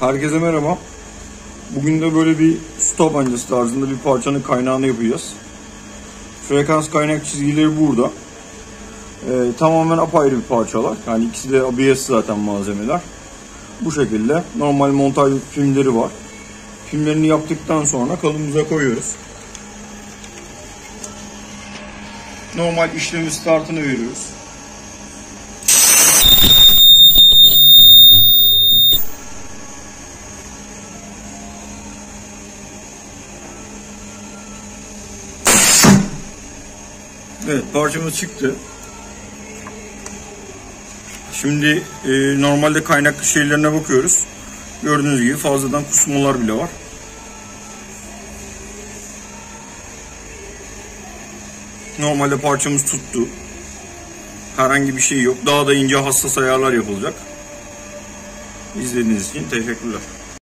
Herkese merhaba. Bugün de böyle bir su tabancası tarzında bir parçanın kaynağını yapacağız. Frekans kaynak çizgileri burada. Ee, tamamen apayrı bir parçalar. Yani ikisi de ABS zaten malzemeler. Bu şekilde normal montaj filmleri var. Filmlerini yaptıktan sonra kalımıza koyuyoruz. Normal işlemi startını veriyoruz. Evet parçamız çıktı. Şimdi e, normalde kaynaklı şeylerine bakıyoruz. Gördüğünüz gibi fazladan kusmalar bile var. Normalde parçamız tuttu. Herhangi bir şey yok. Daha da ince hassas ayarlar yapılacak. İzlediğiniz için teşekkürler.